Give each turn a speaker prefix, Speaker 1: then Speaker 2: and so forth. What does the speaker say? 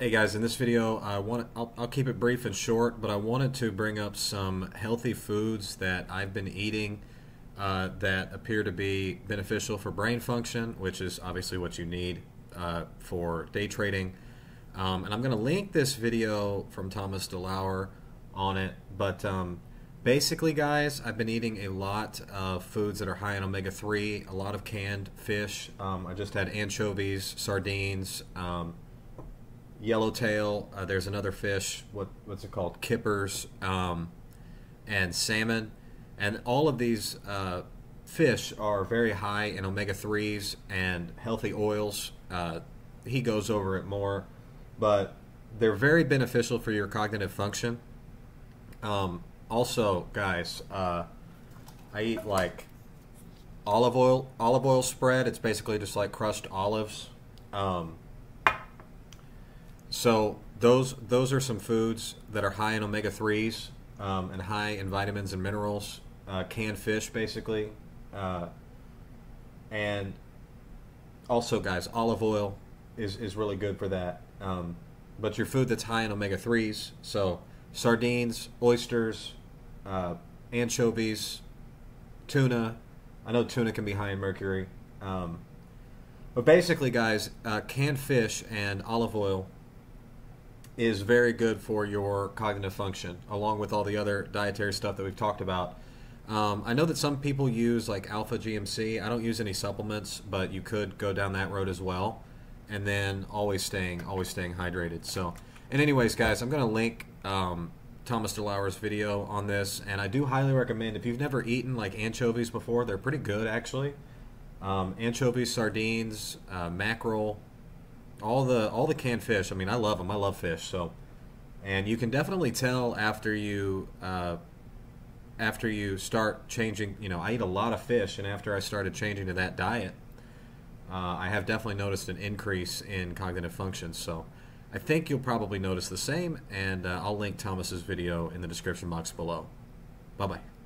Speaker 1: Hey guys, in this video, I want I'll, I'll keep it brief and short, but I wanted to bring up some healthy foods that I've been eating uh, that appear to be beneficial for brain function, which is obviously what you need uh, for day trading. Um, and I'm going to link this video from Thomas DeLauer on it, but um, basically, guys, I've been eating a lot of foods that are high in omega-3, a lot of canned fish. Um, I just had anchovies, sardines. Yellowtail. Uh, there's another fish. What what's it called? Kippers um, and salmon, and all of these uh, fish are very high in omega threes and healthy oils. Uh, he goes over it more, but they're very beneficial for your cognitive function. Um, also, guys, uh, I eat like olive oil olive oil spread. It's basically just like crushed olives. Um, so those those are some foods that are high in omega threes um, and high in vitamins and minerals. Uh, canned fish, basically, uh, and also, guys, olive oil is is really good for that. Um, but your food that's high in omega threes, so sardines, oysters, uh, anchovies, tuna. I know tuna can be high in mercury. Um, but basically, guys, uh, canned fish and olive oil is very good for your cognitive function, along with all the other dietary stuff that we've talked about. Um, I know that some people use like alpha GPC. I don't use any supplements, but you could go down that road as well. And then always staying, always staying hydrated. So, and anyways, guys, I'm going to link um, Thomas DeLauer's video on this, and I do highly recommend if you've never eaten like anchovies before, they're pretty good actually. Um, anchovies, sardines, uh, mackerel, all the all the canned fish. I mean, I love them. I love fish. So, and you can definitely tell after you uh, after you start changing. You know, I eat a lot of fish, and after I started changing to that diet, uh, I have definitely noticed an increase in cognitive functions. So, I think you'll probably notice the same. And uh, I'll link Thomas's video in the description box below. Bye bye.